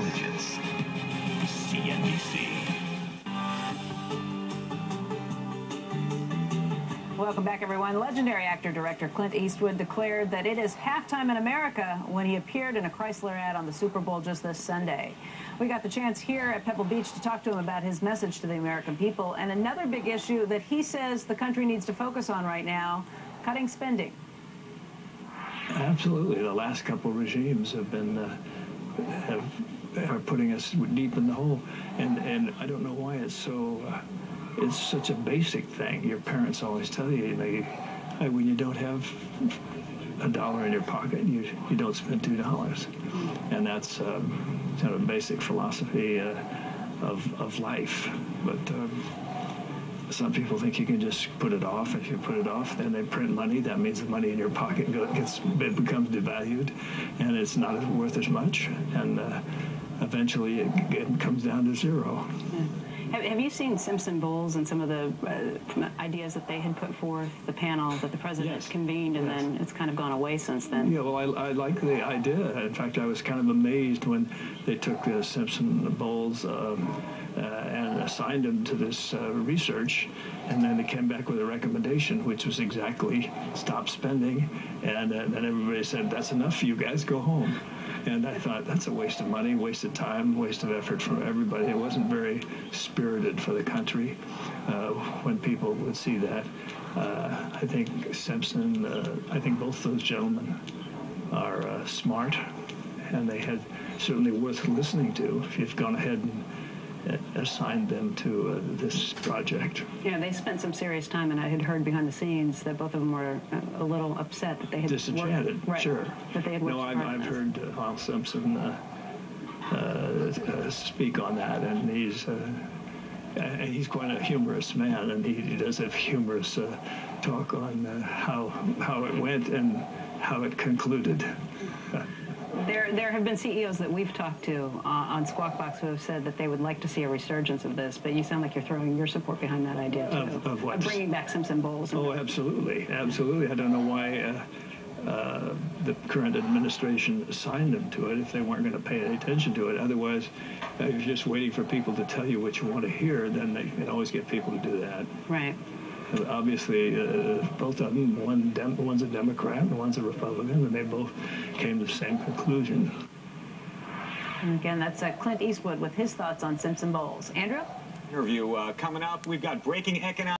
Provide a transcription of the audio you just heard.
intelligence. CNBC. Welcome back, everyone. Legendary actor director Clint Eastwood declared that it is halftime in America when he appeared in a Chrysler ad on the Super Bowl just this Sunday. We got the chance here at Pebble Beach to talk to him about his message to the American people and another big issue that he says the country needs to focus on right now cutting spending. Absolutely. The last couple regimes have been uh, have are putting us deep in the hole, and and I don't know why it's so. Uh, it's such a basic thing. Your parents always tell you, when you don't have a dollar in your pocket, you you don't spend two dollars, and that's um, kind of a basic philosophy uh, of of life. But um, some people think you can just put it off. If you put it off, then they print money. That means the money in your pocket gets it becomes devalued, and it's not worth as much. And uh, eventually, it, it, comes down to zero. Have, have, you seen Simpson Bowles and some of the uh, ideas that they had put forth, the panel that the president yes. convened, and yes. then it's kind of gone away since then? Yeah, well, I, I like the idea. In fact, I was kind of amazed when they took the Simpson Bowles um, and assigned them to this uh, research, and then they came back with a recommendation, which was exactly stop spending, and then uh, everybody said, that's enough, you guys go home. And I thought, that's a waste of money, waste of time, waste of effort from everybody. It wasn't very spirited for the country uh, when people would see that. Uh, I think Simpson, uh, I think both those gentlemen are uh, smart, and they had certainly worth listening to if you've gone ahead and assigned them to uh, this project. Yeah, they spent some serious time, and I had heard behind the scenes that both of them were a little upset that they had disenchanted. Worked, right, sure, that they had No, I've, I've heard uh, Al Simpson uh, uh, uh, speak on that, and he's. Uh, he's quite a humorous man, and he, he does have humorous talk on how how it went and how it concluded. There, there have been CEOs that we've talked to uh, on Squawk Box who have said that they would like to see a resurgence of this, but you sound like you're throwing your support behind that idea, too. Of, of what? Of bringing back Simpson Bowles. Oh, absolutely. Absolutely. I don't know why uh, uh, the current administration assigned them to it if they weren't going to pay any attention to it. Otherwise, if you're just waiting for people to tell you what you want to hear, then they can always get people to do that. Right obviously uh, both of them, one Dem- one's a Democrat and one's a Republican, and they both came to the same conclusion. And again, that's uh, Clint Eastwood with his thoughts on Simpson Bowles. Andrew? Interview uh, coming up. We've got breaking economic.